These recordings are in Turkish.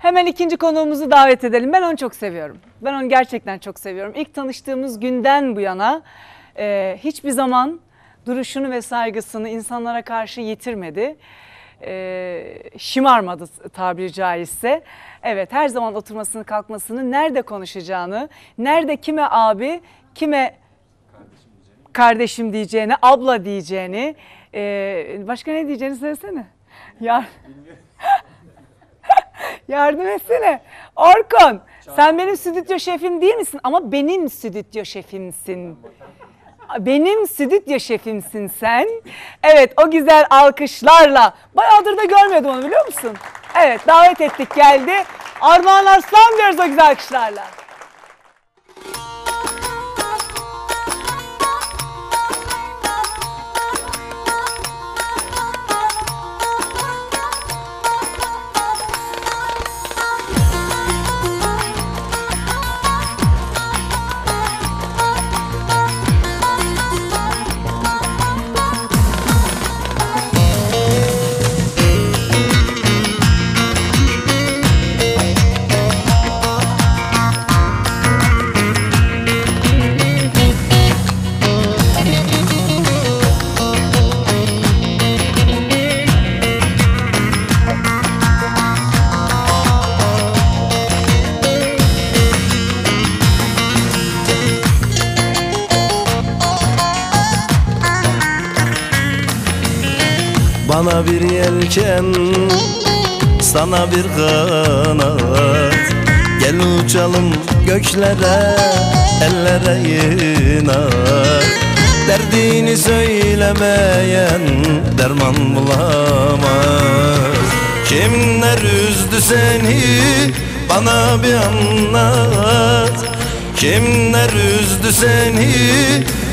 Hemen ikinci konuğumuzu davet edelim. Ben onu çok seviyorum. Ben onu gerçekten çok seviyorum. İlk tanıştığımız günden bu yana e, hiçbir zaman duruşunu ve saygısını insanlara karşı yitirmedi. E, şımarmadı tabiri caizse. Evet her zaman oturmasını kalkmasını, nerede konuşacağını, nerede kime abi, kime kardeşim diyeceğini, abla diyeceğini, e, başka ne diyeceğini söylesene. Ya Yardım etsene. Orkun sen benim stüdyo şefim değil misin? Ama benim stüdyo şefimsin. Benim stüdyo şefimsin sen. Evet o güzel alkışlarla. Bayağıdır da görmüyordum onu biliyor musun? Evet davet ettik geldi. Armağan Arslan diyoruz o güzel alkışlarla. Bana bir yelken Sana bir kanat. Gel uçalım göklere Ellere inat. Derdini söylemeyen Derman bulamaz. Kimler üzdü seni Bana bir anlat. Kimler üzdü seni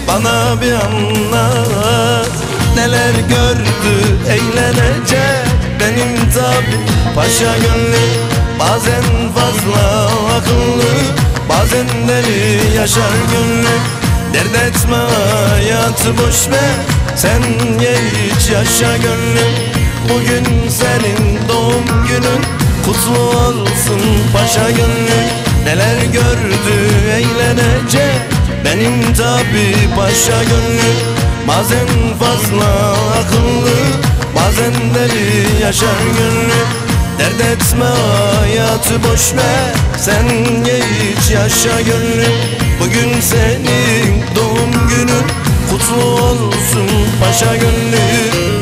Bana bir anlat. Neler gördü eğlenecek Benim tabi. Paşa gönlüm Bazen fazla akıllı Bazen deli yaşar gönlüm Dert etme hayatı boş ver Sen hiç yaşa gönlüm Bugün senin doğum günün Kutlu olsun paşa gönlüm Neler gördü eğlenecek Benim tabi paşa gönlüm Bazen fazla akıllı Bazen deli yaşar gönlüm Dert etme hayatı boş ver. Sen hiç yaşa gönlüm Bugün senin doğum günün. Kutlu olsun paşa gönlüm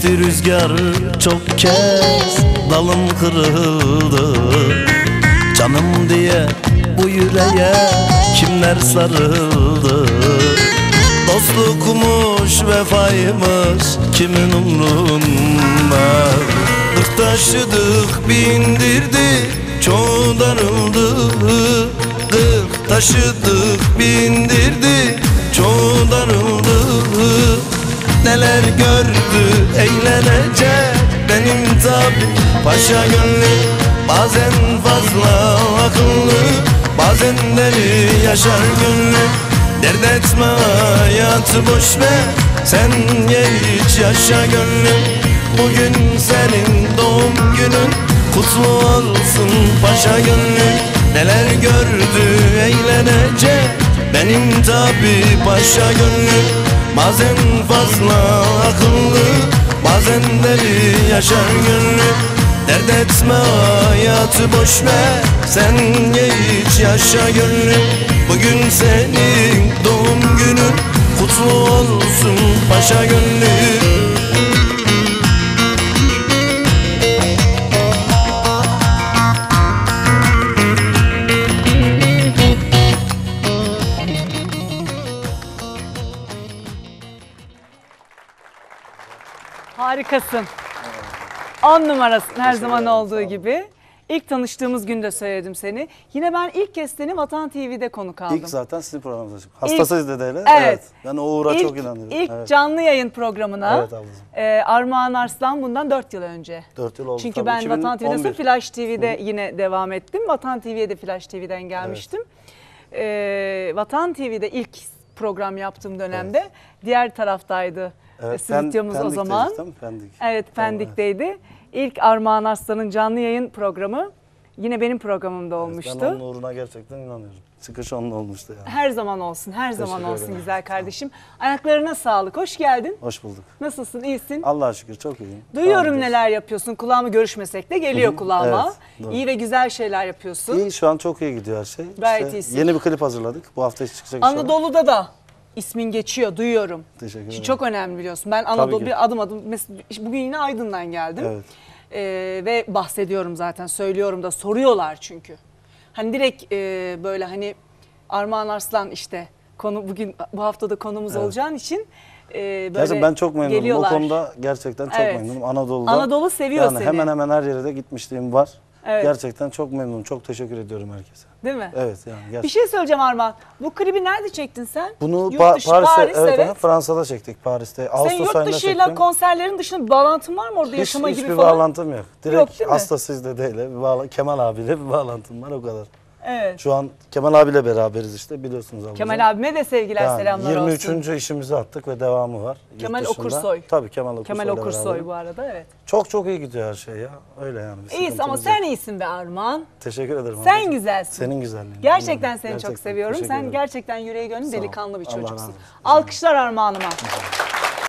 Esti rüzgar çok kez dalım kırıldı. Canım diye bu yüreğe kimler sarıldı? Dostlukmuş vefaymış kimin umrunda? Dık taşıdık bindirdi çoğu darıldı. Dık taşıdık bindirdi çoğu darıldı. Neler gördü eğlenecek Benim tabi paşa gönlüm Bazen fazla akıllı Bazen deli yaşar gönlüm Dert etme hayatı boş ver Sen hiç yaşa gönlüm Bugün senin doğum günün Kutlu olsun paşa gönlüm Neler gördü eğlenecek Benim tabi paşa gönlüm Bazen fazla akıllı Bazen deli yaşar gönlüm Dert etme hayatı boş ver Sen hiç yaşa gönlüm Bugün senin doğum günün Kutlu olsun paşa gönlüm Harikasın. On numarasın her zaman olduğu gibi. İlk tanıştığımız günde söyledim seni. Yine ben ilk kez seni Vatan TV'de konuk aldım. İlk zaten sizin programınızda çıktım. Hastasıyız dedeyle. Evet. Ben o uğra çok inanıyorum. İlk evet. canlı yayın programına Evet ablacığım. e, Armağan Arslan bundan 4 yıl önce. 4 yıl oldu Çünkü tabii. ben Vatan TV'de 2011. sonra Flash TV'de yine devam ettim. Vatan TV'ye de Flash TV'den gelmiştim. Ee, Vatan TV'de ilk program yaptığım dönemde diğer taraftaydı Evet, stüdyomuz o zaman. değil mi? Pendik. Evet Tamam, Pendik'teydi. İlk Armağan Arslan'ın canlı yayın programı yine benim programımda olmuştu. Ben onun uğruna gerçekten inanıyorum. Çıkış onun olmuştu yani. Her zaman olsun, her zaman Teşekkür olsun ederim. güzel kardeşim. Ayaklarına sağlık. Hoş geldin. Hoş bulduk. Nasılsın? İyisin? Allah'a şükür çok iyiyim. Duyuyorum Devam neler yapıyorsun. Kulağımı görüşmesek de geliyor kulağıma. evet, doğru. İyi ve güzel şeyler yapıyorsun. İyi şu an çok iyi gidiyor her şey. Gayet iyisin. Yeni bir klip hazırladık. Bu hafta çıkacak inşallah. Anadolu'da da ismin geçiyor, duyuyorum. Teşekkür ederim. Çok önemli biliyorsun. Ben Anadolu bir adım adım mesela bugün yine Aydın'dan geldim. Evet. Ee, ve bahsediyorum zaten, söylüyorum da soruyorlar çünkü. Hani direkt e, böyle hani Armağan Arslan işte konu bugün bu haftada konumuz Evet. olacağın için e, böyle Gerçekten ben çok memnunum. geliyorlar. O konuda gerçekten çok Evet. memnunum. Anadolu'da. Anadolu seviyor yani seni. hemen hemen her yere de gitmişliğim var. Evet. Gerçekten çok memnunum. Çok teşekkür ediyorum herkese. Değil mi? Evet yani gerçekten. Bir şey söyleyeceğim Armağan. Bu klibi nerede çektin sen? Bunu Yurt Pa- Paris'te, Paris, evet, evet. Fransa'da çektik Paris'te. Sen Ağustos yurt ayında dışıyla çektim. konserlerin dışında bir bağlantın var mı orada Hiç, yaşama hiçbir gibi falan? bağlantım yok. Direkt Yok, değil mi? hastasıyız dedeyle, bir bağla- Kemal abiyle bir bağlantım var o kadar. Evet. Şu an Kemal abiyle beraberiz işte biliyorsunuz ablacığım. Kemal abime de sevgiler Yani selamlar 23. olsun. işimizi attık ve devamı var. yurt Kemal dışında. Okursoy. Tabii Kemal Okursoy. Kemal Okursoy bu arada evet. Çok çok iyi gidiyor her şey ya. Öyle yani. bir İyisin ama sıkıntımız sen iyisin be Armağan. Teşekkür ederim. Sen ablacığım. güzelsin. Senin güzelliğin. Gerçekten seni çok Gerçekten. seviyorum. Teşekkür Sen ederim. gerçekten yüreği gönlü ol. delikanlı bir Allah razı çocuksun. olsun. Alkışlar Armağan'ıma.